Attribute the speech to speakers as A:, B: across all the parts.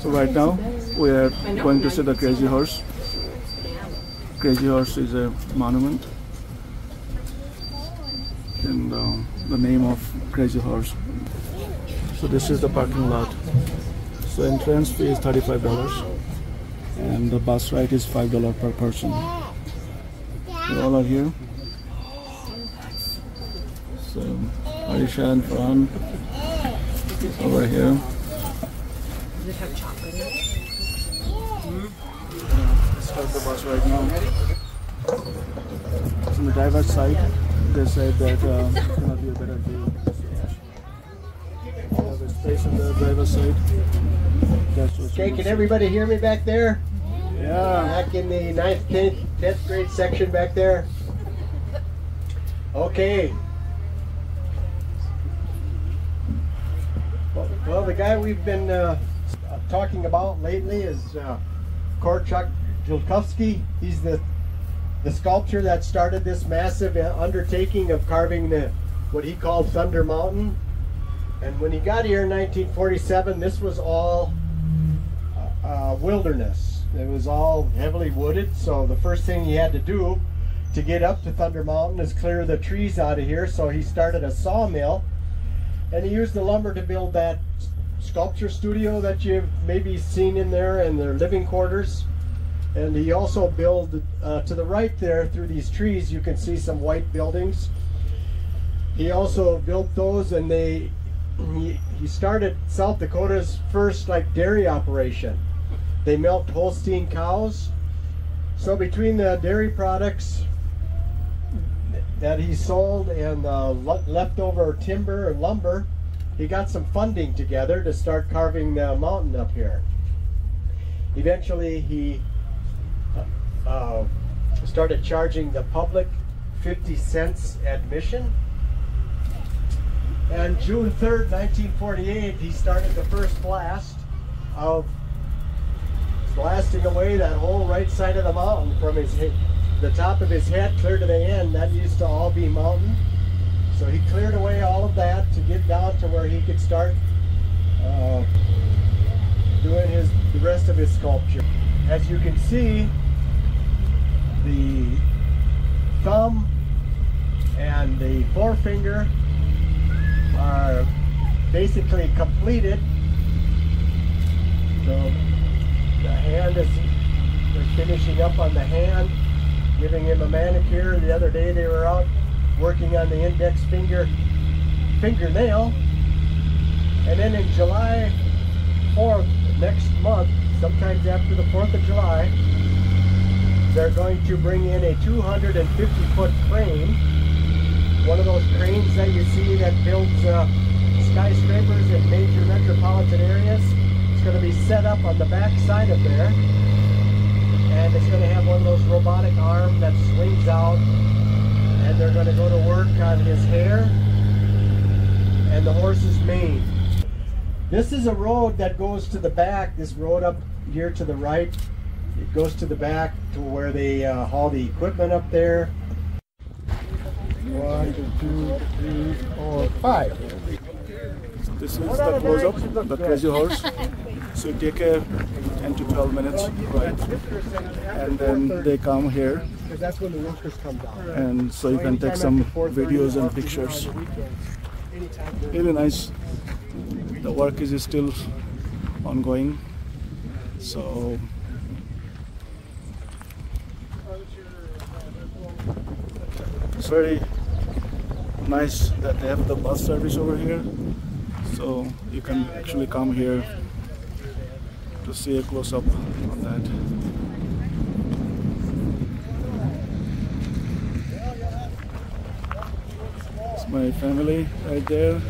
A: So right now we are going to see the Crazy Horse. Crazy Horse is a monument and uh, the name of Crazy Horse. So this is the parking lot. So entrance fee is thirty-five dollars, and the bus ride is five dollar per person. We all are here. So Aisha and Farhan over here.
B: Does it have chocolate in it?
A: Start the bus right now. On the driver's side, they said that uh, it's gonna be a better view. So, have a space on the driver's side. That's what
C: Okay, can everybody hear me back there?
A: Yeah.
C: Back in the ninth, 10th, 10th grade section back there? Okay. Well, the guy we've been uh, talking about lately is uh, Korczak Ziolkowski. He's the the sculptor that started this massive uh, undertaking of carving the what he called Thunder Mountain. And when he got here in 1947, this was all uh, wilderness. It was all heavily wooded, so the first thing he had to do to get up to Thunder Mountain is clear the trees out of here. So he started a sawmill, and he used the lumber to build that sculpture studio that you've maybe seen in there and their living quarters. And he also built uh, to the right there through these trees. You can see some white buildings. He also built those, and they he, he started South Dakota's first like dairy operation. They milked Holstein cows. So between the dairy products that he sold and uh, le- leftover timber and lumber, he got some funding together to start carving the mountain up here. Eventually, he uh, uh, started charging the public 50 cents admission. And June 3rd, 1948, he started the first blast of blasting away that whole right side of the mountain from his the top of his head clear to the end. That used to all be mountain. So he cleared away all of that to get down to where he could start uh, doing his the rest of his sculpture. As you can see, the thumb and the forefinger are basically completed. So the hand is they're finishing up on the hand, giving him a manicure. The other day they were out working on the index finger fingernail. And then in July 4th, next month, sometimes after the 4th of July, they're going to bring in a 250 foot crane one of those cranes that you see that builds uh, skyscrapers in major metropolitan areas. It's going to be set up on the back side of there. And it's going to have one of those robotic arms that swings out. They're going to go to work on his hair and the horse's mane. This is a road that goes to the back, this road up here to the right. It goes to the back to where they uh, haul the equipment up there. One, two, three, four, five.
A: This is the close up, the Crazy Horse. So take a 10 to 12 minutes ride, and then they come here,
C: Because that's when the workers come down.
A: and so you can take some videos and pictures. Really nice. The work is still ongoing, so it's very nice that they have the bus service over here. So you can actually come here to see a close up on that. My family right there.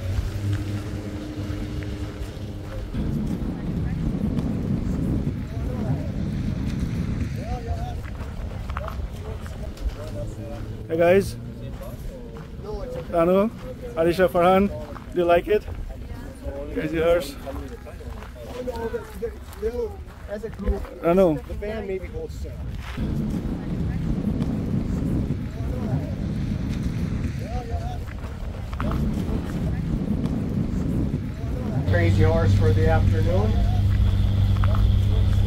A: Hey guys. Ranu, Arisha Farhan, do you like it? Crazy Horse.
C: As a group,
A: Ranu,
C: the band maybe holds. Crazy Horse for the afternoon.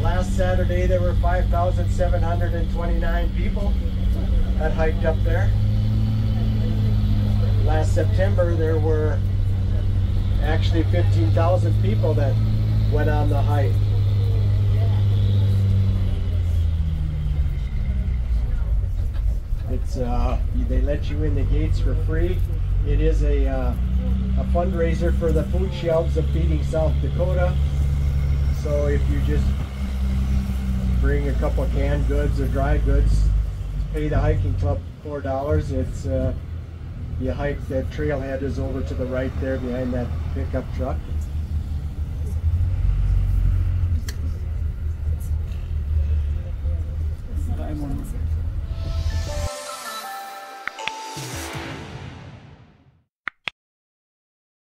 C: Last Saturday there were 5,729 people that hiked up there. Last September there were actually 15,000 people that went on the hike. It's uh, they let you in the gates for free. It is a uh, a fundraiser for the food shelves of Feeding South Dakota. So if you just bring a couple of canned goods or dry goods, pay the hiking club four dollars. It's uh, you hike that trailhead is over to the right there behind that pickup truck.